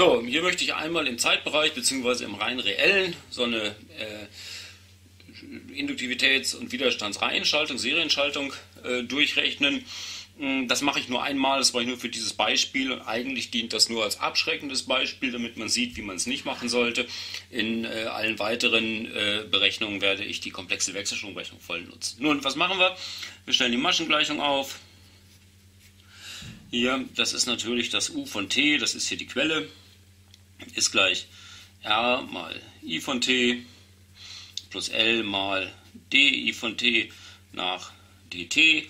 So, hier möchte ich einmal im Zeitbereich bzw. im rein reellen so eine äh, Induktivitäts- und Widerstandsreihenschaltung, Serienschaltung äh, durchrechnen. Hm, das mache ich nur einmal, das mache ich nur für dieses Beispiel und eigentlich dient das nur als abschreckendes Beispiel, damit man sieht, wie man es nicht machen sollte. In äh, allen weiteren äh, Berechnungen werde ich die komplexe Wechselstromrechnung voll nutzen. Nun, was machen wir? Wir stellen die Maschengleichung auf. Hier, das ist natürlich das U von t, das ist hier die Quelle, ist gleich R mal I von t plus L mal dI von t nach dt.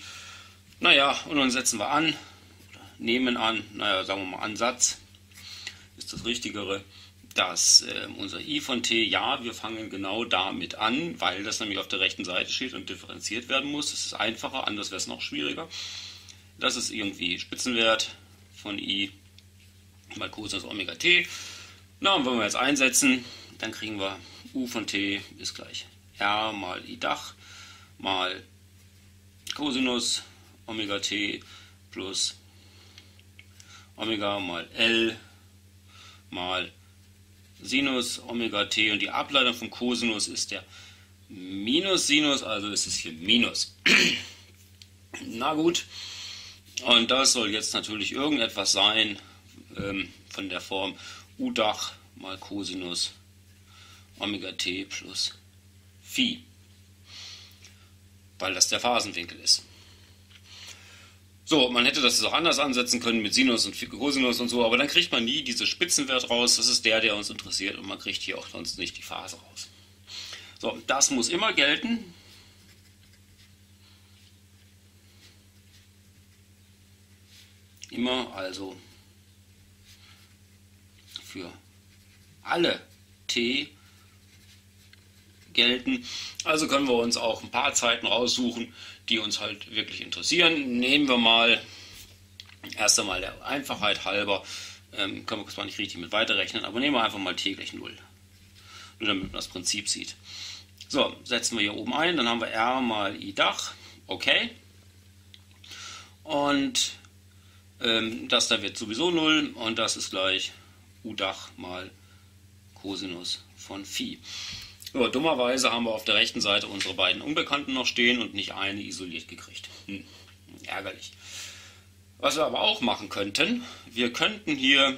Naja, und dann setzen wir an, nehmen an, naja, sagen wir mal Ansatz, ist das Richtigere, dass äh, unser i von t, ja, wir fangen genau damit an, weil das nämlich auf der rechten Seite steht und differenziert werden muss. Das ist einfacher, anders wäre es noch schwieriger. Das ist irgendwie Spitzenwert von i mal Cosinus Omega t. Na, und wenn wir jetzt einsetzen, dann kriegen wir u von t ist gleich r mal i Dach mal Cosinus Omega t plus Omega mal L mal Sinus Omega t und die Ableitung von Cosinus ist der Minus Sinus, also ist es hier Minus. Na gut, und das soll jetzt natürlich irgendetwas sein ähm, von der Form U Dach mal Cosinus Omega t plus Phi, weil das der Phasenwinkel ist. So, man hätte das auch anders ansetzen können mit Sinus und Cosinus und so, aber dann kriegt man nie diese Spitzenwert raus. Das ist der, der uns interessiert und man kriegt hier auch sonst nicht die Phase raus. So, das muss immer gelten. Immer also für alle t gelten. Also können wir uns auch ein paar Zeiten raussuchen, die uns halt wirklich interessieren. Nehmen wir mal erst einmal der Einfachheit halber, ähm, können wir zwar nicht richtig mit weiterrechnen, aber nehmen wir einfach mal t gleich 0. Nur damit man das Prinzip sieht. So, setzen wir hier oben ein, dann haben wir r mal i Dach, okay. Und ähm, das da wird sowieso 0 und das ist gleich u Dach mal Cosinus von Phi. Ja, dummerweise haben wir auf der rechten Seite unsere beiden Unbekannten noch stehen und nicht eine isoliert gekriegt. Hm, ärgerlich. Was wir aber auch machen könnten, wir könnten hier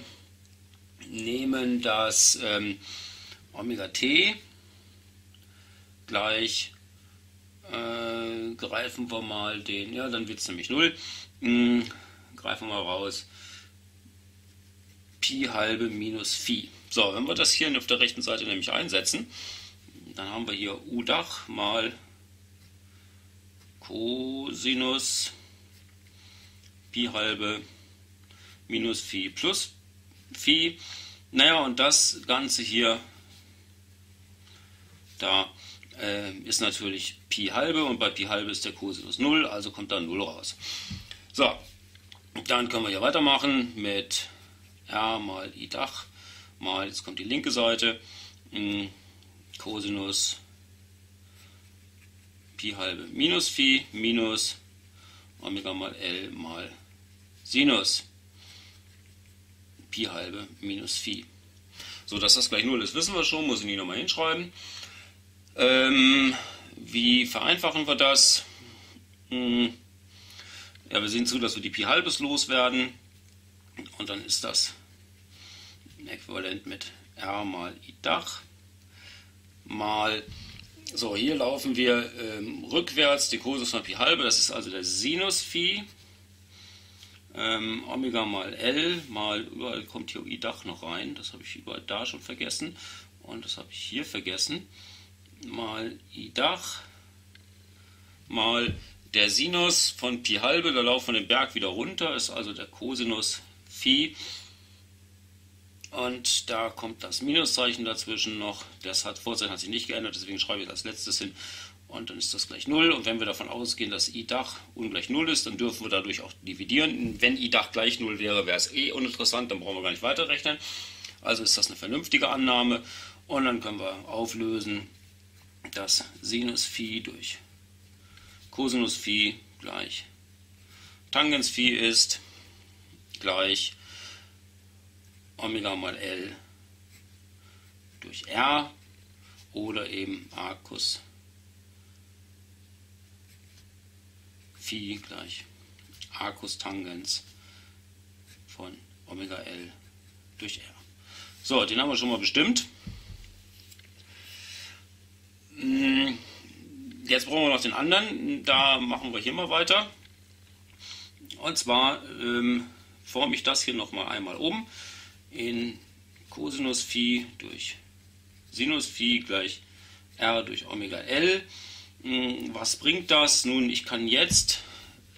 nehmen das ähm, Omega t gleich, äh, greifen wir mal den, ja, dann wird es nämlich 0, hm, greifen wir mal raus, Pi halbe minus Phi. So, wenn wir das hier auf der rechten Seite nämlich einsetzen, dann haben wir hier U Dach mal Cosinus Pi halbe minus Phi plus Phi. Naja, und das Ganze hier, da äh, ist natürlich Pi halbe und bei Pi halbe ist der Cosinus 0, also kommt da 0 raus. So, dann können wir hier weitermachen mit R mal I Dach mal, jetzt kommt die linke Seite, hm, Cosinus Pi halbe minus Phi minus Omega mal L mal Sinus Pi halbe minus Phi. So, dass das gleich 0 ist, wissen wir schon, muss ich nie nochmal hinschreiben. Ähm, wie vereinfachen wir das? Hm, ja, wir sehen zu, dass wir die Pi halbes loswerden und dann ist das äquivalent mit R mal I Dach mal, so hier laufen wir ähm, rückwärts, die Cosinus von Pi halbe, das ist also der Sinus Phi, ähm, Omega mal L mal, überall kommt hier I Dach noch rein, das habe ich überall da schon vergessen. Und das habe ich hier vergessen, mal I Dach mal der Sinus von Pi halbe, da laufen wir den Berg wieder runter, ist also der Cosinus Phi und da kommt das Minuszeichen dazwischen noch. Das hat, Vorzeichen hat sich nicht geändert, deswegen schreibe ich das letztes hin. Und dann ist das gleich 0. Und wenn wir davon ausgehen, dass i Dach ungleich 0 ist, dann dürfen wir dadurch auch dividieren. Wenn i Dach gleich 0 wäre, wäre es eh uninteressant, dann brauchen wir gar nicht weiterrechnen. Also ist das eine vernünftige Annahme. Und dann können wir auflösen, dass Sinus Phi durch Cosinus Phi gleich Tangens Phi ist gleich Omega mal L durch R oder eben A Cos Phi gleich A Cos Tangens von Omega L durch R. So, den haben wir schon mal bestimmt. Hm, jetzt brauchen wir noch den anderen. Da machen wir hier mal weiter. Und zwar ähm, forme ich das hier nochmal einmal um in Cosinus Phi durch Sinus Phi gleich R durch Omega L. Hm, was bringt das? Nun, ich kann jetzt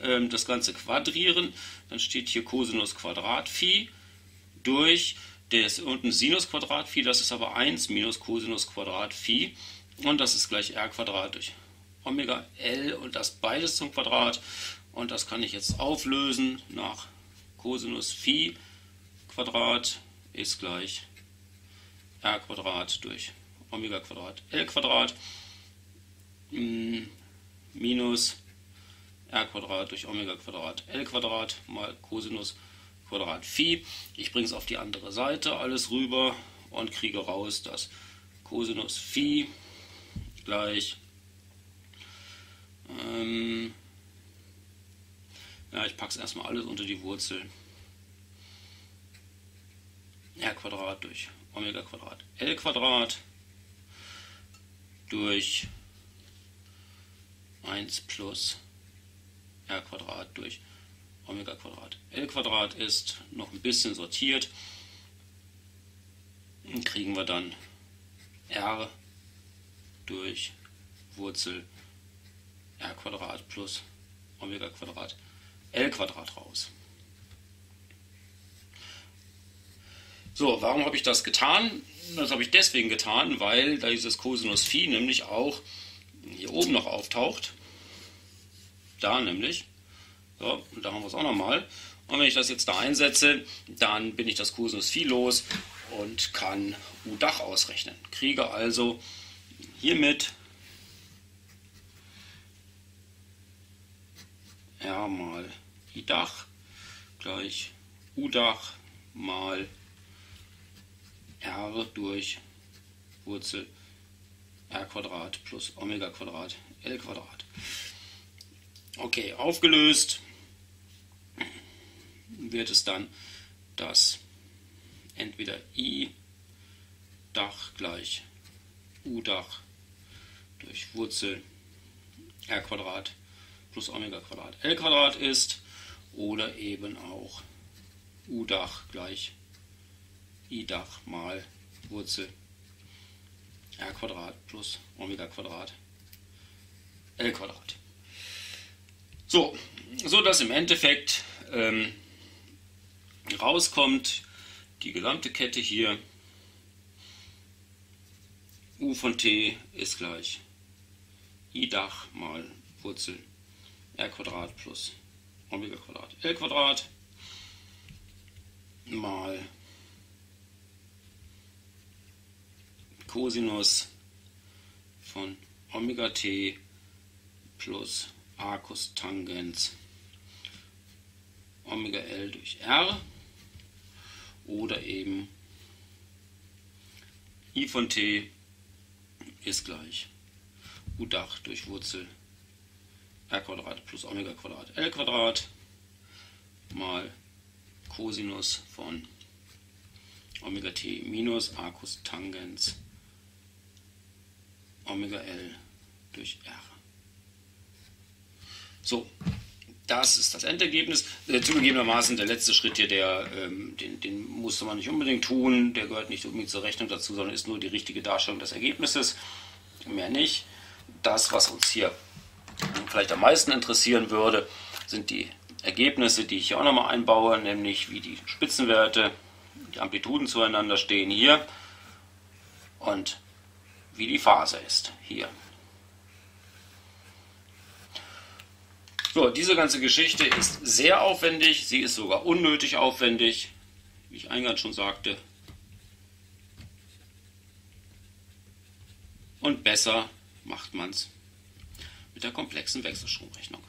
ähm, das Ganze quadrieren. Dann steht hier Cosinus Quadrat Phi durch das unten Sinus Quadrat Phi, das ist aber 1 minus Cosinus Quadrat Phi und das ist gleich r Quadrat durch Omega L und das beides zum Quadrat und das kann ich jetzt auflösen nach Cosinus Phi Quadrat ist gleich r Quadrat durch Omega Quadrat L Quadrat mm, minus r Quadrat durch Omega Quadrat L Quadrat mal Cosinus Quadrat Phi. Ich bringe es auf die andere Seite alles rüber und kriege raus, dass Cosinus Phi gleich ähm, ja, ich packe es erstmal alles unter die Wurzel. R Quadrat durch Omega Quadrat. L Quadrat durch 1 plus r Quadrat durch Omega Quadrat. L Quadrat ist, noch ein bisschen sortiert, kriegen wir dann r durch Wurzel r Quadrat plus Omega Quadrat L Quadrat raus. So, warum habe ich das getan? Das habe ich deswegen getan, weil da dieses Cosinus Phi nämlich auch hier oben noch auftaucht. Da nämlich. So, und da haben wir es auch nochmal. Und wenn ich das jetzt da einsetze, dann bin ich das Cosinus Phi los und kann U Dach ausrechnen. Kriege also hiermit R mal I Dach gleich U Dach mal r durch Wurzel r Quadrat plus Omega Quadrat L Quadrat. Okay, aufgelöst wird es dann, dass entweder i Dach gleich u Dach durch Wurzel r Quadrat plus Omega Quadrat L Quadrat ist oder eben auch u Dach gleich i Dach mal Wurzel. R Quadrat plus Omega Quadrat. L Quadrat. So, so dass im Endeffekt ähm, rauskommt die gesamte Kette hier. U von t ist gleich i Dach mal Wurzel r Quadrat plus Omega Quadrat. L Quadrat mal Cosinus von Omega t plus Arcus Tangens Omega L durch R oder eben I von t ist gleich U Dach durch Wurzel R Quadrat plus Omega Quadrat L Quadrat mal Cosinus von Omega t minus Arcus Tangens Omega L durch R. So, das ist das Endergebnis. Äh, zugegebenermaßen der letzte Schritt hier, der, ähm, den, den, musste man nicht unbedingt tun, der gehört nicht unbedingt zur Rechnung dazu, sondern ist nur die richtige Darstellung des Ergebnisses, mehr nicht. Das, was uns hier vielleicht am meisten interessieren würde, sind die Ergebnisse, die ich hier auch nochmal einbaue, nämlich wie die Spitzenwerte, die Amplituden zueinander stehen hier und wie die Phase ist. Hier. So, diese ganze Geschichte ist sehr aufwendig, sie ist sogar unnötig aufwendig, wie ich eingangs schon sagte. Und besser macht man es mit der komplexen Wechselstromrechnung.